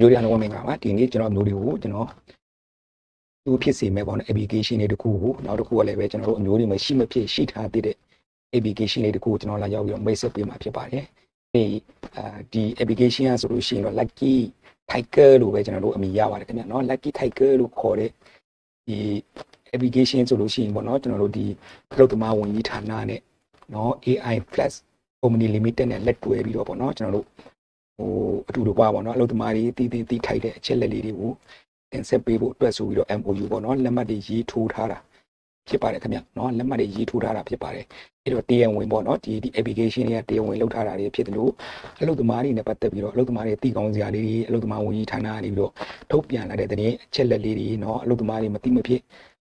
မျိုးတွေအားလုံးဝင်မင်္ဂလာပါဒီနေ့ကျွန်တော်မျိုးတွေကိုကျွန်တော်သူဖြစ်စေမဲ့ပေါ့နော် application တွေတခုကိုနောက်တစ်ခုကလည်းပဲကျွန်တော်တို့အမျိုးတွေမရှိမဖြစ်ရှိထားတဲ့ application လေးတခုကိုကျွန်တော်လာရောက်ပြီးတော့မိတ်ဆက်ပေးမှာဖြစ်ပါတယ်ဒီအာဒီ application ကဆိုလို့ရှိရင်တော့ lucky tiger လို့ပဲကျွန်တော်တို့အမည်ရပါတယ်ခင်ဗျာနော် lucky tiger လို့ခေါ်တဲ့ဒီ application ဆိုလို့ရှိရင်ပေါ့နော်ကျွန်တော်တို့ဒီအလုပ်သမားဝန်ကြီးဌာနနဲ့နော် AI Plus Company Limited နဲ့လက်တွဲပြီးတော့ပေါ့နော်ကျွန်တော်တို့ ဟိုအတူတူပါပေါ့နော်အလုပ်သမားတွေတည်တည်တည်ထိုက်တဲ့အချက်လက်လေးတွေကိုတင်ဆက်ပေးဖို့အတွက်ဆိုပြီးတော့ MOU ပေါ့နော်လက်မှတ်တွေရေးထိုးထားတာဖြစ်ပါတယ်ခင်ဗျနော်လက်မှတ်တွေရေးထိုးထားတာဖြစ်ပါတယ်အဲ့တော့တရားဝင်ပေါ့နော်ဒီဒီ application တွေကတရားဝင်လောက်ထားတာတွေဖြစ်တယ်လို့အလုပ်သမားတွေနဲ့ပတ်သက်ပြီးတော့အလုပ်သမားတွေတည်ကောင်းစရာလေးတွေအလုပ်သမားဝန်ကြီးဌာနကနေပြီးတော့ထုတ်ပြန်လာတဲ့တဲ့အချက်လက်လေးတွေနော်အလုပ်သမားတွေမသိမဖြစ်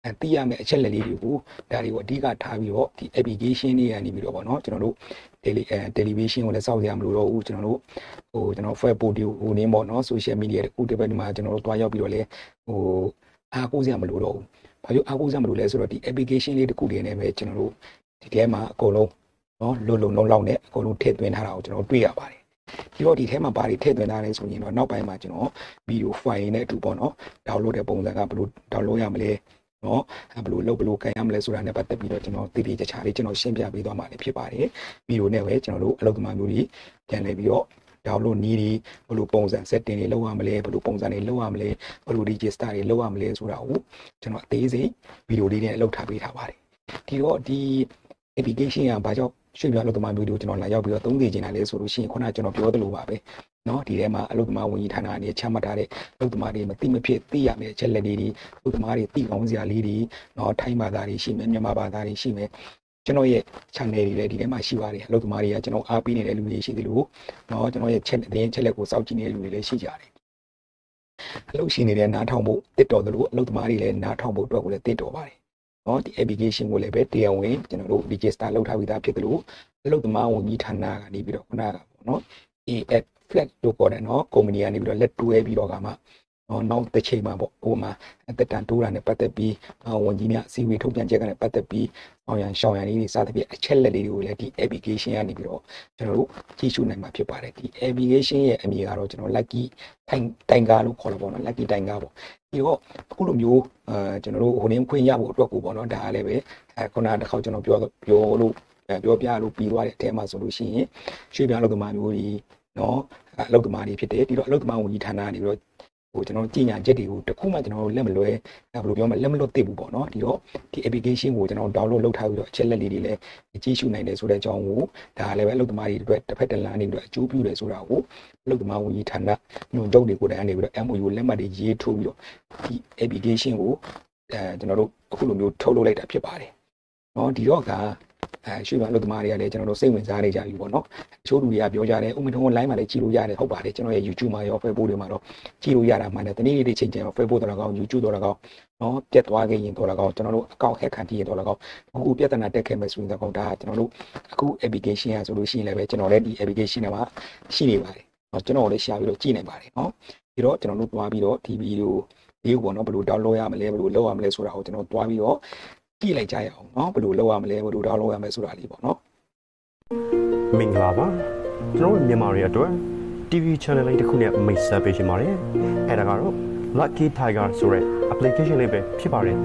အဲသိရမယ့်အချက်လက်လေးတွေကိုဒါတွေကိုအဓိကထားပြီးတော့ဒီ application တွေကနေပြီးတော့ပေါ့နော်ကျွန်တော်တို့ daily အဲ television ကိုလည်းစောင့်ရမလို့တော့ဘူးကျွန်တော်တို့ဟိုကျွန်တော် fair post တွေဟိုနင်းပေါ့နော် social media တွေဥတပတ်ဒီမှာကျွန်တော်တို့တွားရောက်ပြီးတော့လေဟိုအားကိုးစရာမလိုတော့ဘူးဘာလို့အားကိုးစရာမလိုလဲဆိုတော့ဒီ application လေးတစ်ခုတည်းနဲ့ပဲကျွန်တော်တို့ဒီထဲမှာအကုန်လုံးနော်လုံလုံလုံးလောက်နဲ့အကုန်လုံးထည့်သွင်းထားတာကိုကျွန်တော်တွေ့ရပါတယ်ဒီတော့ဒီထဲမှာဘာတွေထည့်သွင်းထားလဲဆိုရင်တော့နောက်ပိုင်းမှာကျွန်တော်ဗီဒီယို file နဲ့အတူပေါ့နော် download တဲ့ပုံစံကဘယ်လို download ရမလဲ နော်ဘယ်လိုလုပ်ဘယ်လိုကန်ရမလဲဆိုတာနဲ့ပတ်သက်ပြီးတော့ကျွန်တော်တည်တည်ချာချာလေးကျွန်တော်ရှင်းပြပေးသွားမှာလည်းဖြစ်ပါတယ်ဗီဒီယိုနဲ့ပဲကျွန်တော်တို့အလုပ်သမားမျိုးတွေပြန်လည်ပြီးတော့ download နည်းတွေဘယ်လိုပုံစံ setting တွေလုပ်ရမလဲဘယ်လိုပုံစံတွေလုပ်ရမလဲဘယ်လို register တွေလုပ်ရမလဲဆိုတာကိုကျွန်တော်အသေးစိတ်ဗီဒီယိုလေးနဲ့လုပ်ထားပေးထားပါတယ်ဒီတော့ဒီ application ကဘာကြောင့်ရွှေ့ပြောင်းအလုပ်သမားမျိုးတွေကိုကျွန်တော်လာရောက်ပြီးတော့သုံးသိချင်တာလဲဆိုလို့ရှိရင်ခုနကကျွန်တော်ပြောသလိုပါပဲ เนาะဒီထဲမှာအလုပ်သမားဝန်ကြီးဌာနအနေနဲ့ချမှတ်ထားတဲ့အလုပ်သမားတွေမသိမဖြစ်သိရမယ့်အချက်လက်တွေတွေအလုပ်သမားတွေသိကောင်းစရာလေးတွေเนาะထိုင်းဘာသာတွေရှိမယ်မြန်မာဘာသာတွေရှိမယ်ကျွန်တော်ရဲ့ channel တွေလည်းဒီထဲမှာရှိပါတယ်အလုပ်သမားတွေကကျွန်တော်အားပေးနေတဲ့လူတွေရှိသလိုเนาะကျွန်တော်ရဲ့ channel တဲ့ channel ကိုစောင့်ကြည့်နေတဲ့လူတွေလည်းရှိကြတယ်အလုပ်ရှင်တွေလည်းနားထောင်ဖို့တစ်တော်သလိုအလုပ်သမားတွေလည်းနားထောင်ဖို့အတွက်ကိုလည်းတစ်တော်ပါတယ်နော်ဒီ application ကိုလည်းပဲတရားဝင်ကျွန်တော်တို့ register လုပ်ထားပြီးသားဖြစ်တယ်လို့အလုပ်သမားဝန်ကြီးဌာနကနေပြီးတော့ခုနကပေါ့နော် AF flat လို့ခေါ်တယ်နော်ကုမ္ပဏီကနေပြီးတော့လက်တွဲပြီးတော့ကမှနော်နောက်တစ်ချိန်မှာပေါ့ဟိုမှာအသက်တန်တိုးတာနဲ့ပတ်သက်ပြီးဝန်ကြီးများစီဝေထုတ်ပြန်ချက်ကနဲ့ပတ်သက်ပြီးအောင်ရန်ရှောင်းရန်လေးတွေစသဖြင့်အချက်လက်လေးတွေကိုလည်းဒီ application ကနေပြီးတော့ကျွန်တော်တို့ကြည့်ရှုနိုင်မှာဖြစ်ပါတယ်ဒီ application ရဲ့အမည်ကတော့ကျွန်တော် lucky တိုင်တိုင်ကားလို့ခေါ်လို့ပေါ့နော် lucky တိုင်ကားပေါ့ဒီတော့အခုလိုမျိုးအဲကျွန်တော်တို့ဟိုနင်းခွင့်ရဖို့အတွက်ကိုပေါ့နော်ဒါကလည်းပဲအဲခုနတစ်ခေါက်ကျွန်တော်ပြောပြောလို့ပြောပြလို့ပြီးသွားတဲ့အထဲမှာဆိုလို့ရှိရင်ရွှေ့ပြောင်းလုပ်သမားမျိုးတွေ နော်အလုပ်သမားတွေဖြစ်တယ်ဒီတော့အလုပ်သမားဝန်ကြီးဌာနကနေပြီးတော့ဟိုကျွန်တော်ကြီးညာချက်တွေကိုတခုမှကျွန်တော်လက်မလွဲဘယ်လိုပြောမလဲလက်မလွတ်သိဘူးပေါ့နော်ဒီတော့ဒီ application ကိုကျွန်တော် download လုပ်ထားပြီးတော့အချက်လက်လေးတွေလည်းကြည့်ရှုနိုင်တယ်ဆိုတဲ့အကြောင်းကိုဒါလည်းပဲအလုပ်သမားတွေအတွက်တစ်ဖက်တစ်လမ်းနေပြီးတော့အကျိုးပြုတယ်ဆိုတာကိုအလုပ်သမားဝန်ကြီးဌာနညွှန်ချုပ်တွေကိုတန်းနေပြီးတော့ MOU လက်မှတ်တွေရေးထိုးပြီးတော့ဒီ application ကိုအဲကျွန်တော်တို့အခုလိုမျိုးထုတ်လုပ်လိုက်တာဖြစ်ပါတယ်။နော်ဒီတော့က အဲရွှေမအလုပ်သမားတွေကလည်းကျွန်တော်တို့စိတ်ဝင်စားနေကြပြီပေါ့နော်အချို့လူတွေကပြောကြတယ်ဥမထုံး line မှာလည်းကြည့်လို့ရတယ်ဟုတ်ပါတယ်ကျွန်တော်ရဲ့ YouTube မှာရော Facebook တွေမှာတော့ကြည့်လို့ရတာမှန်တယ်တနေ့နေ့ချိန်ချိန်ရော Facebook တော့ကောင်း YouTube တော့ကောင်းနော်ပြတ်သွားခဲ့ရင်တော့ကောင်းကျွန်တော်တို့အကောင့် hack ခံတည်ရင်တော့ကောင်းအခုပြဿနာတက်ခဲ့မယ်ဆိုရင်တော့ကောင်းဒါကျွန်တော်တို့အခု application ရဆိုလို့ရှိရင်လည်းပဲကျွန်တော်လည်းဒီ application ထဲမှာရှိနေပါတယ်နော်ကျွန်တော်လည်းရှာပြီးတော့ကြည့်နိုင်ပါတယ်နော်ဒီတော့ကျွန်တော်တို့သွားပြီးတော့ဒီဗီဒီယိုလေးကိုပေါ့နော်ဘယ်လို download ရမလဲဘယ်လိုလုပ်ရမလဲဆိုတာကိုကျွန်တော်သွားပြီးတော့ ကြည့်လိုက်ကြရအောင်เนาะဘယ်လိုလုပ်ရမလဲဘယ်လို download ရမလဲဆိုတာလေးပေါ့เนาะမင်္ဂလာပါကျွန်တော်မြန်မာတွေအတွက် TV channel လေးတစ်ခုနဲ့မိတ်ဆက်ပေးရှင်ပါတယ်အဲ့ဒါကတော့ Lucky Tiger ဆိုတဲ့ application လေးပဲဖြစ်ပါတယ်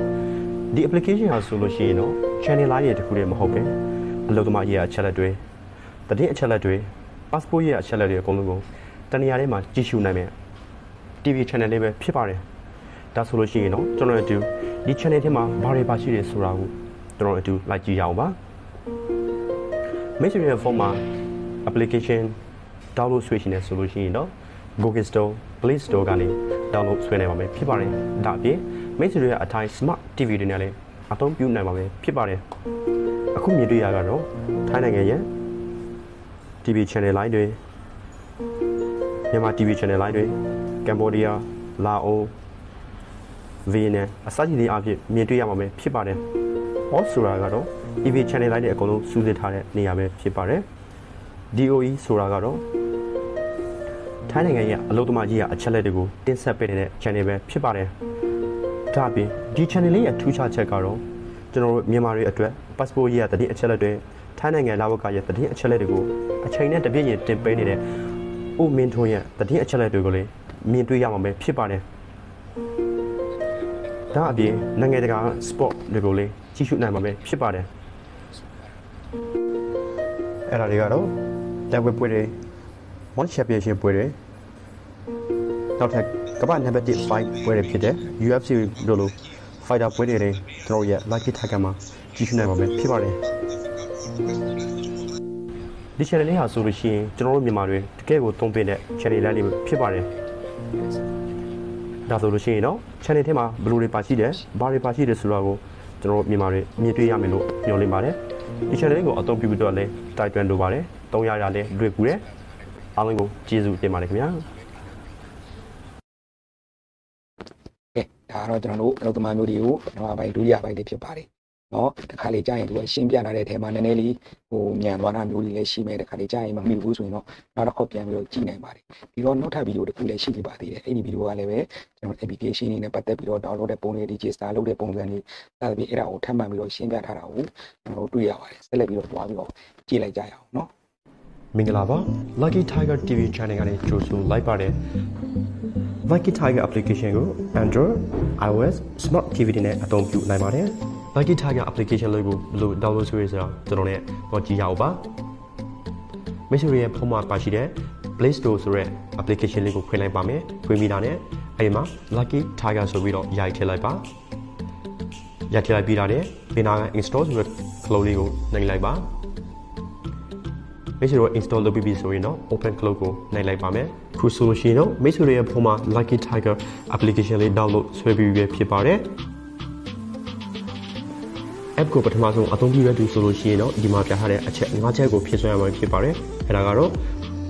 ဒီ application ဟာဆိုလို့ရှိရင်တော့ channel လေးတစ်ခုတည်းမဟုတ်ပဲအလုပ်သမားရေးအချက်လက်တွေတည်အချက်လက်တွေ passport ရေးအချက်လက်တွေအကုန်လုံးကိုတနေရာထဲမှာကြည့်ရှုနိုင်မယ် TV channel လေးပဲဖြစ်ပါတယ်ဒါဆိုလို့ရှိရင်တော့ကျွန်တော်တို့ ဒီ channel ထဲမှာဘာတွေပါရှိတယ်ဆိုတာကိုကျွန်တော်အတူလိုက်ကြည့်ရအောင်ပါ Messenger phone မှာ application download ဆွဲရှင်နေဆိုလို့ရှိရင်တော့ Google Store Play Store ကနေ download ဆွဲနိုင်ပါမယ်ဖြစ်ပါတယ်ဒါအပြင် Messenger ရဲ့အထိုင် Smart TV တွေနဲ့လည်းအသုံးပြုနိုင်ပါမယ်ဖြစ်ပါတယ်အခုမြင်တွေ့ရကတော့ထိုင်းနိုင်ငံရဲ့ TV channel line တွေမြန်မာ TV channel line တွေကမ်ဘောဒီးယားလာအို ဗီယက်နမ်အစကြီးတွေအဖြစ်မြင်တွေ့ရမှာပဲဖြစ်ပါတယ်။ All ဆိုတာကတော့ EV channel လိုက်တဲ့အကုန်လုံးစူးစစ်ထားတဲ့နေရာပဲဖြစ်ပါတယ်။ DOE ဆိုတာကတော့ထိုင်းနိုင်ငံရဲ့အလုပ်သမားကြီးကအချက်လက်တွေကိုတင်ဆက်ပေးနေတဲ့ channel ပဲဖြစ်ပါတယ်။ဒါအပြင်ဒီ channel လေးရဲ့ထူးခြားချက်ကတော့ကျွန်တော်တို့မြန်မာတွေအတွက် passport ရဲ့တတိအချက်လက်တွေထိုင်းနိုင်ငံလာဝကရဲ့တတိအချက်လက်တွေကိုအချိန်နဲ့တပြည့်ရင်တင်ပေးနေတဲ့ဥမင်းထွန်းရဲ့တတိအချက်လက်တွေကိုလည်းမြင်တွေ့ရမှာပဲဖြစ်ပါတယ် ဒါအပြင်နိုင်ငံတကာ sport တွေကိုလည်းကြည့်ရှုနိုင်မှာပဲဖြစ်ပါတယ်အဲ့ဒါတွေကတော့လက်ဝဲပွဲတွေ One Championship ပွဲတွေနောက်ထပ်ကမ္ဘာနံပါတ်1 fight ပွဲတွေဖြစ်တဲ့ UFC တို့လို fighter ပွဲတွေတွေကျွန်တော်ရဲ့ Lucky Tiger မှာကြည့်ရှုနိုင်ပါမယ်ဖြစ်ပါတယ်ဒီ channel လေးဟာဆိုလို့ရှိရင်ကျွန်တော်တို့မြန်မာတွေတကယ်ကိုသုံးသင့်တဲ့ channel လေးဖြစ်ပါတယ် ဒါဆိုလို့ရှိရင်တော့ channel ထဲမှာဘယ်လိုတွေပါရှိတယ်ဘာတွေပါရှိတယ်ဆိုတော့ကိုကျွန်တော်တို့မြန်မာတွေမြင်တွေ့ရမယ်လို့ညွှန်လင်းပါတယ်ဒီ channel လေးကိုအသုံးပြုပြီးတော့လည်းတိုက်တွန်းလိုပါတယ်သုံးရရလည်းလွယ်ကူတယ်အားလုံးကိုကျေးဇူးတင်ပါတယ်ခင်ဗျာကဲဒါကတော့ကျွန်တော်တို့အလုပ်သမားမျိုးတွေကိုပထမပိုင်းဒုတိယပိုင်းတွေဖြစ်ပါတယ် နော်တခါလေကြာရင်သူကရှင်းပြလာတဲ့အထဲမှာနည်းနည်းလေးဟိုမြန်သွားတာမျိုးတွေလည်းရှိမယ်တခါလေကြာရင်မမိဘူးဆိုရင်တော့နောက်တစ်ခေါက်ပြန်ပြီးတော့ကြည့်နိုင်ပါတယ်ပြီးတော့နောက်ထပ်ဗီဒီယိုတစ်ခုလည်းရှိနေပါသေးတယ်အဲ့ဒီဗီဒီယိုကလည်းပဲကျွန်တော် application တွေနဲ့ပတ်သက်ပြီးတော့ download တဲ့ပုံတွေ register လုပ်တဲ့ပုံစံတွေစသဖြင့်အဲ့ဒါကိုထပ်မံပြီးတော့ရှင်းပြထားတာကိုကျွန်တော်တို့တွေ့ရပါတယ်ဆက်လက်ပြီးတော့တွားပြီးတော့ကြည့်လိုက်ကြရအောင်နော်မင်္ဂလာပါ Lucky Tiger TV channel ကနေကြိုဆိုလိုက်ပါတယ် Lucky Tiger application ကို Android, iOS, Smart TV တွေနဲ့အသုံးပြုနိုင်ပါတယ် Lucky Tiger application လေးကိုဘယ်လို download ဆွဲရဆိုတာကျွန်တော်နဲ့တော့ကြည့်ရအောင်ပါမိတ်ဆွေရဲ့ဖုန်းမှာပါရှိတဲ့ Play Store ဆိုတဲ့ application လေးကိုဖွင့်လိုက်ပါမယ်ဖွင့်ပြီးတာနဲ့အဲဒီမှာ Lucky Tiger ဆိုပြီးတော့ရိုက်ထည့်လိုက်ပါရိုက်ထည့်လိုက်ပြီးတာနဲ့ဘေးနာက install ဆိုတဲ့ clone လေးကိုနှိပ်လိုက်ပါမိတ်ဆွေတို့ install လုပ်ပြီးပြီဆိုရင်တော့ open close ကိုနှိပ်လိုက်ပါမယ်ခုဆိုလို့ရှိရင်တော့မိတ်ဆွေတို့ရဲ့ဖုန်းမှာ Lucky Tiger application လေး download ဆွဲပြီးပြီဖြစ်ပါတယ် app ကိုပထမဆုံးအသုံးပြုရသူဆိုလို့ရှိရင်တော့ဒီမှာပြထားတဲ့အချက်၅ချက်ကိုဖြည့်စွက်ရမှာဖြစ်ပါတယ်အဲဒါကတော့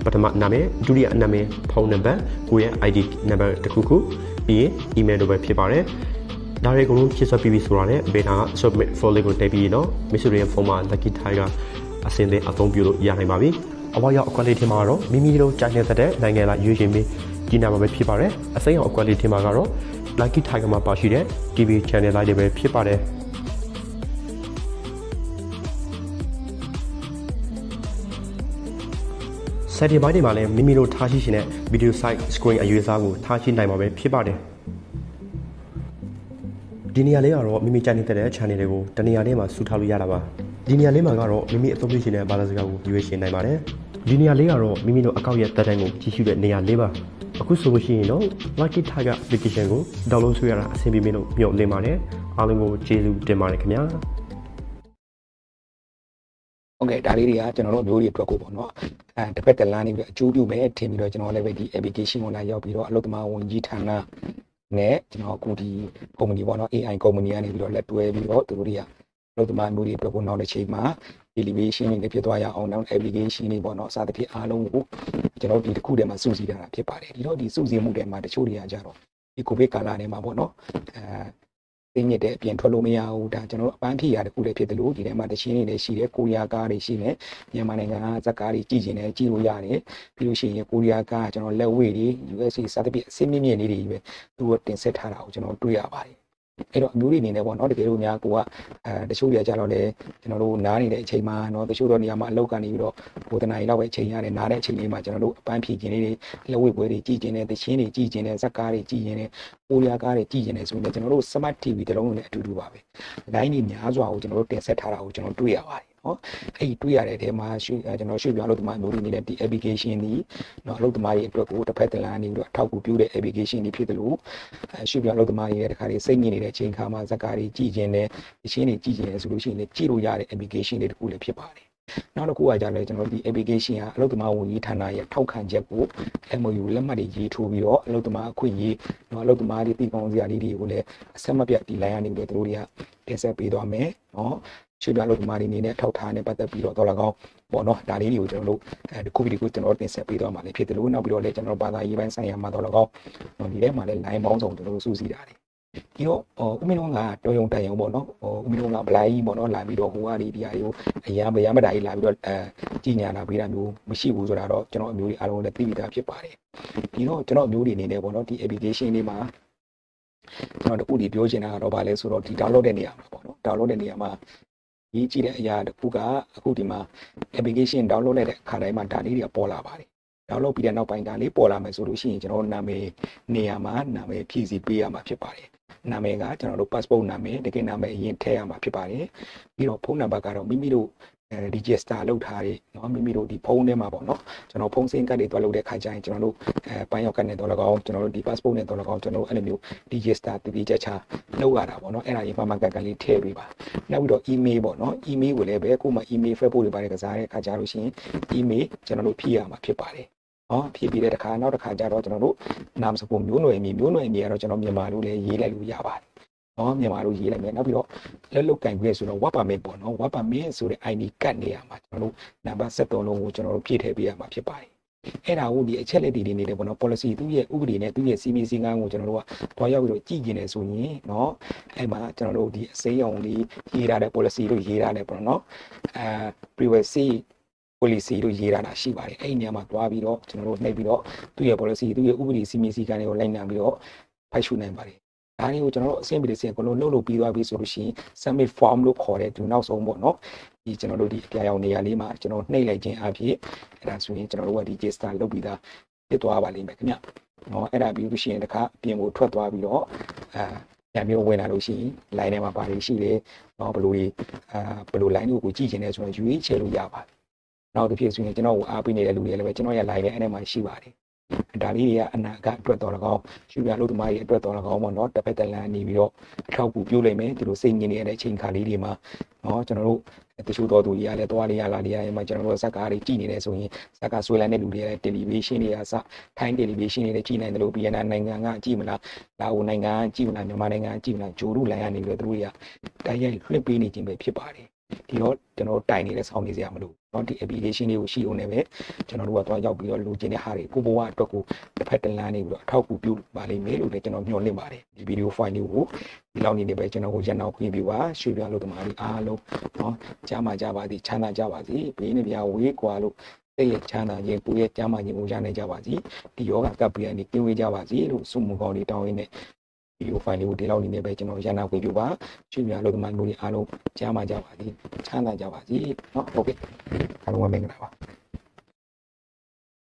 ပထမနာမည်ဒုတိယနာမည်ဖုန်းနံပါတ်ကိုယ့်ရဲ့ ID နံပါတ်တစ်ခုခုပြီးရင် email တို့ပဲဖြစ်ပါတယ်ဒါတွေကိုလုံးဖြည့်စွက်ပြီးပြီဆိုတာနဲ့ဘေးနာက submit file လေးကိုတက်ပြီးတော့ Mr. ရဲ့ဖုန်းမှာ Lucky Tiger အစင်းသေးအသုံးပြုလို့ရနိုင်ပါပြီအဝါရောက်အကွက်လေးထင်မှာတော့မိမိတို့ကြာနေတဲ့နိုင်ငံလာရွေးရှင်ပြီးကြီးနာမှာပဲဖြစ်ပါတယ်အစိမ်းအောင်အကွက်လေးထင်မှာကတော့ Lucky Tiger မှာပါရှိတဲ့ TV channel လိုက်တွေပဲဖြစ်ပါတယ် ဆက်တီဘိုင်းတွေမှာလည်းမိမိတို့ထားရှိရှင်တဲ့ video site screen အရွေးစားကိုထားရှိနိုင်မှာပဲဖြစ်ပါတယ်ဒီနေရာလေးကတော့မိမိကြိုက်နေတဲ့ channel တွေကိုတနေရာလေးမှာစုထားလို့ရတာပါဒီနေရာလေးမှာကတော့မိမိအသုံးပြုရှင်တဲ့ဘာသာစကားကိုရွေးရှင်နိုင်ပါတယ်ဒီနေရာလေးကတော့မိမိတို့အကောင့်ရဲ့တက်တိုင်းကိုကြည့်ရှုတဲ့နေရာလေးပါအခုဆိုလို့ရှိရင်တော့ Lucky Tiger application ကို download ဆွဲရတာအဆင်ပြေမင်းလို့မျှော်လင့်ပါတယ်အားလုံးကိုကျေးဇူးတင်ပါတယ်ခင်ဗျာ ဟုတ်ကဲ့ဒါလေးတွေကကျွန်တော်တို့မျိုးတွေအတွက်ကိုပေါ့နော်အဲတစ်ဖက်တစ်လမ်းနေပြီးအကျိုးပြုမယ်ထင်ပြီးတော့ကျွန်တော်လည်းပဲဒီ application ကိုလာရောက်ပြီးတော့အလုပ်သမားဝန်ကြီးဌာနနဲ့ကျွန်တော်အခုဒီ company ပေါ့နော် AI company ကနေပြီးတော့လက်တွဲပြီးတော့သူတို့တွေကအလုပ်သမားမျိုးတွေအတွက်ကိုနောက်တစ်ချိန်မှာ elevation တွေလည်းဖြစ်သွားရအောင်နောက် application တွေပေါ့နော်အစသဖြင့်အားလုံးကိုကျွန်တော်ဒီတစ်ခုတည်းမှာစုစည်းထားတာဖြစ်ပါတယ်ဒီတော့ဒီစုစည်းမှုတွေမှာတချို့တွေကကြတော့ဒီကိုဗစ်ကာလထဲမှာပေါ့နော်အဲ သိညစ်တဲ့အပြင်ထွက်လို့မရဘူးဒါကျွန်တော်တို့အပန်းဖြေရတခုလည်းဖြစ်တယ်လို့ဒီထဲမှာတချင်းတွေလည်းရှိတယ်ကိုရီးယားကားတွေရှိတယ်မြန်မာနိုင်ငံကဇက်ကားတွေကြည့်ကျင်တယ်ကြည့်လို့ရတယ်ပြီးလို့ရှိရင်ကိုရီးယားကားကျွန်တော်လက်ဝဲတွေ USA စသဖြင့်အစင်းမြင့်မြင့်လေးတွေပဲသူကတင်ဆက်ထားတာကိုကျွန်တော်တွေ့ရပါတယ် အဲ့တော့အမျိုးတွေအနေနဲ့ပေါ့နော်တကယ်လို့များကိုကအဲတချို့တွေကကြတော့လေကျွန်တော်တို့နားနေတဲ့အချိန်မှာနော်တချို့တော့နေရာမှာအလောက်ကနေပြီးတော့ဘိုးတနာရီလောက်ပဲအချိန်ရတယ်နားတဲ့အချိန်လေးမှာကျွန်တော်တို့အပန်းဖြေခြင်းလေးတွေလက်ဝဲပွဲတွေကြည်ကျင်တဲ့သချင်းတွေကြည်ကျင်တဲ့ဇက်ကားတွေကြည်ကျင်တဲ့ပိုးရကားတွေကြည်ကျင်တဲ့ဆိုရင်ကျွန်တော်တို့ smart TV တလုံးလုံးနဲ့အတူတူပါပဲ line တွေများစွာကိုကျွန်တော်တို့တင်ဆက်ထားတာကိုကျွန်တော်တွေ့ရပါတယ် နော်အဲ့ဒီတွေ့ရတဲ့အထဲမှာရွှေကျွန်တော်ရွှေပြောင်းလို့တမမျိုးတွေနေတဲ့ဒီ application ဒီနော်အလုပ်သမားတွေအတွက်ကိုတစ်ဖက်တစ်လမ်းနေပြီးတော့အထောက်အကူပြုတဲ့ application တွေဖြစ်တယ်လို့အဲရွှေပြောင်းလို့တမတွေရဲ့တခါတွေစိတ်ညစ်နေတဲ့အချိန်ခါမှာဇက်ကားတွေကြည့်ခြင်းနဲ့တချင်းတွေကြည့်ခြင်းနဲ့ဆိုလို့ရှိရင်လည်းကြည့်လို့ရတဲ့ application တွေတခုလည်းဖြစ်ပါတယ်နောက်တစ်ခုကကြလဲကျွန်တော်ဒီ application ကအလုပ်သမားဝန်ကြီးဌာနရဲ့ထောက်ခံချက်ကို MOU လက်မှတ်တွေရေးထိုးပြီးတော့အလုပ်သမားအခွင့်အရေးနော်အလုပ်သမားတွေတည်ကောင်းစရာလေးတွေကိုလည်းအဆက်မပြတ်ဒီ line ကနေပြီးတော့တို့တွေကတင်ဆက်ပေးသွားမယ်နော် ရွှေပြလုပ်သမားတွေအနေနဲ့ထောက်ထားနဲ့ပတ်သက်ပြီးတော့တော့လကောင်းပေါ့နော်ဒါလေးတွေကိုကျွန်တော်တို့အဲဒီခုဗီဒီယိုကျွန်တော်တို့တင်ဆက်ပေးသွားမှာလည်းဖြစ်တယ်လို့နောက်ပြီးတော့လည်းကျွန်တော်တို့ဘာသာရေးပိုင်းဆိုင်ရာမှာတော့လကောင်းဒီထဲမှာလည်း line ပေါင်းစုံကျွန်တော်တို့စုစည်းတာတွေဒီတော့ဦးမင်းတို့ကတော်ရုံတန်ရုံပေါ့နော်ဦးမင်းတို့ကဗလိုင်းပေါ့နော်လာပြီးတော့ဟိုကနေဒီဟာတွေကိုအရာမရမတာကြီးလာပြီးတော့အဲကြီးညာလာပေးတာမျိုးမရှိဘူးဆိုတာတော့ကျွန်တော်အမျိုးတွေအားလုံးလည်းသိပြီးသားဖြစ်ပါတယ်ဒီတော့ကျွန်တော်အမျိုးတွေအနေနဲ့ပေါ့နော်ဒီ application လေးမှာကျွန်တော်တခုဒီပြောချင်တာကတော့ဗာလဲဆိုတော့ဒီ download တဲ့နေရာမှာပေါ့နော် download တဲ့နေရာမှာ ရေးကြည့်တဲ့အရာတစ်ခုကအခုဒီမှာ application download လိုက်တဲ့အခါတိုင်းမှာဒါလေးတွေကပေါ်လာပါတယ် download ပြီးတဲ့နောက်ပိုင်းဒါလေးပေါ်လာမယ်ဆိုလို့ရှိရင်ကျွန်တော်နာမည်နေရာမှာနာမည်ဖြည့်စီပေးရမှာဖြစ်ပါတယ်နာမည်ကကျွန်တော်တို့ passport နာမည်တကယ်နာမည်အရင်ထည့်ရမှာဖြစ်ပါတယ်ပြီးတော့ဖုန်းနံပါတ်ကတော့မိမိတို့အဲ register လုပ်ထားတဲ့เนาะမိမိတို့ဒီဖုန်းထဲမှာပေါ့เนาะကျွန်တော်ဖုန်းစင်ကတ်တွေတွားလုပ်တဲ့ခါကျရင်ကျွန်တော်တို့အဲပိုင်းရောက်ကတ်နဲ့တော့လကောင်းကျွန်တော်တို့ဒီ passport နဲ့တော့လကောင်းကျွန်တော်တို့အဲ့လိုမျိုး register တည်တည်ကြချလုပ်ရတာပေါ့เนาะအဲ့ဒါရင်မှမှန်ကန်ကန်လေးထည့်ပေးပါနောက်ပြီးတော့ email ပေါ့เนาะ email ကိုလည်းပဲကိုယ်မှ email Facebook တွေပါတယ်ကစားတဲ့ခါကျလို့ရှိရင် email ကျွန်တော်တို့ဖြည့်ရမှာဖြစ်ပါတယ်ဟောဖြည့်ပြီးတဲ့တစ်ခါနောက်တစ်ခါကျတော့ကျွန်တော်တို့နာမစပုံမျိုးနွယ်အမည်မျိုးနွယ်အမည်ကတော့ကျွန်တော်မြန်မာလိုလည်းရေးလိုက်လို့ရပါတယ် နော်မြန်မာလိုရေးလိုက်မယ်နောက်ပြီးတော့လက်လုတ်ကင်ခွင့်ဆိုတော့ work permit ပေါ့နော် work permit ဆိုတဲ့ ID ကတ်နေရမှာကျွန်တော်တို့နံပါတ်73လုံးကိုကျွန်တော်တို့ဖြည့်ထည့်ပေးရမှာဖြစ်ပါတယ်အဲ့ဒါကိုဒီအချက်လက်တွေနေတယ်ပေါ့နော် policy သူ့ရဲ့ဥပဒေနဲ့သူ့ရဲ့ CBC ငန်းကိုကျွန်တော်တို့ကတွားရောက်ပြီးတော့ကြည့်ကျင်တယ်ဆိုရင်เนาะအဲ့မှာကျွန်တော်တို့ဒီအစိမ်းအောင်လေးရေးထားတဲ့ policy လို့ရေးထားတယ်ပေါ့နော်အဲ privacy policy လို့ရေးထားတာရှိပါတယ်အဲ့ဒီနေရာမှာတွားပြီးတော့ကျွန်တော်တို့နှိပ်ပြီးတော့သူ့ရဲ့ policy သူ့ရဲ့ဥပဒေ CBC ကန်းတွေကိုလိုက်နာပြီးတော့ဖိုက်ရှုနိုင်ပါတယ် ဒါတွေကိုကျွန်တော်တို့အဆင့်ပြီးတစ်ဆင့်ကိုလုံးလှုပ်လို့ပြီးသွားပြီဆိုလို့ရှိရင် submit form လို့ခေါ်တဲ့ဒီနောက်ဆုံးပေါ့နော်ဒီကျွန်တော်တို့ဒီအပြာရောင်နေရာလေးမှာကျွန်တော်နှိပ်လိုက်ခြင်းအဖြစ်အဲ့ဒါဆိုရင်ကျွန်တော်တို့ကဒီ register လုပ်ပြီးသားဖြစ်သွားပါလိမ့်မယ်ခင်ဗျနော်အဲ့ဒါပြီးလို့ရှိရင်တခါအပြင်ကိုထွက်သွားပြီးတော့အာပြန်ပြီးဝင်လာလို့ရှိရင် line ထဲမှာပါလို့ရှိတယ်နော်ဘယ်လိုကြီးအာဘယ်လို line ကိုကြည့်ချင်လဲဆိုတော့ယူရေးချယ်လို့ရပါတယ်နောက်တစ်ဖြစ်ဆိုရင်ကျွန်တော်ကိုအားပေးနေတဲ့လူတွေလည်းပဲကျွန်တော်ရဲ့ line ထဲအဲ့ထဲမှာရှိပါတယ် ဒါလေးတွေကအနာဂတ်အတွက်တော်လကောင်းရှူပြလို့သမားတွေအတွက်တော်လကောင်းပေါ့နော်တစ်ဖက်တစ်လမ်းနေပြီးတော့အထောက်အကူပြုလိုက်မယ်ဒီလိုစိတ်ငြင်းနေတဲ့အချိန်ခါလေးတွေမှာနော်ကျွန်တော်တို့တချို့တော်သူကြီးကလည်းသွားလေးရလာလေးရရင်မှကျွန်တော်တို့ဇက်ကားတွေကြည့်နေတယ်ဆိုရင်ဇက်ကဆွဲလန်းတဲ့လူတွေလည်းတယ်လီဗေးရှင်းတွေကစထိုင်းတယ်လီဗေးရှင်းတွေလည်းကြည့်နိုင်တယ်လို့ BNN နိုင်ငံကကြည့်မလားလာအိုနိုင်ငံကကြည့်မလားမြန်မာနိုင်ငံကကြည့်မလားဂျိုရုလိုင်းကနေပြီးတော့သူတို့တွေကတိုက်ရိုက်လွှင့်ပေးနေခြင်းပဲဖြစ်ပါတယ်ဒီတော့ကျွန်တော်တိုင်နေတဲ့ဆောင်းနေစရာမလို နော်ဒီ application လေးကိုရှိအောင်လည်းပဲကျွန်တော်တို့ကသွားရောက်ပြီးတော့လိုချင်တဲ့ဟာတွေကိုဘဝအတွက်ကိုတစ်ဖက်တစ်လမ်းနေပြီးတော့အထောက်အကူပြုပါလိမ့်မယ်လို့လည်းကျွန်တော်မျှော်လင့်ပါတယ်ဒီ video file လေးကိုဒီလောက်နေနေပဲကျွန်တော်ကိုရန်အောင်ခွင့်ပြုပါရွှေပြလို့တမားလေးအားလုံးနော်ကြားမှာကြပါသည်ချမ်းသာကြပါစေဘေးနဲ့ပြဝေးကွာလို့တည့်ရချမ်းသာခြင်းကိုယ့်ရဲ့ကျမ်းမာခြင်းကိုရနိုင်ကြပါစေဒီယောဂကပ်ပြီးအနေကင်းဝေးကြပါစေလို့ဆုမွန်ကောင်းလေးတောင်းရင်းနဲ့ ဗီဒီယိုဖိုင်လေးကိုဒီလောက်နေနေပဲကျွန်တော်ရန်နာခွင့်ပြုပါရွှေပြလို့တမားမျိုးလေးအားလုံးကြားမှာကြပါစေချမ်းသာကြပါစေเนาะဟုတ်ကဲ့အားလုံးပဲမင်္ဂလာပါ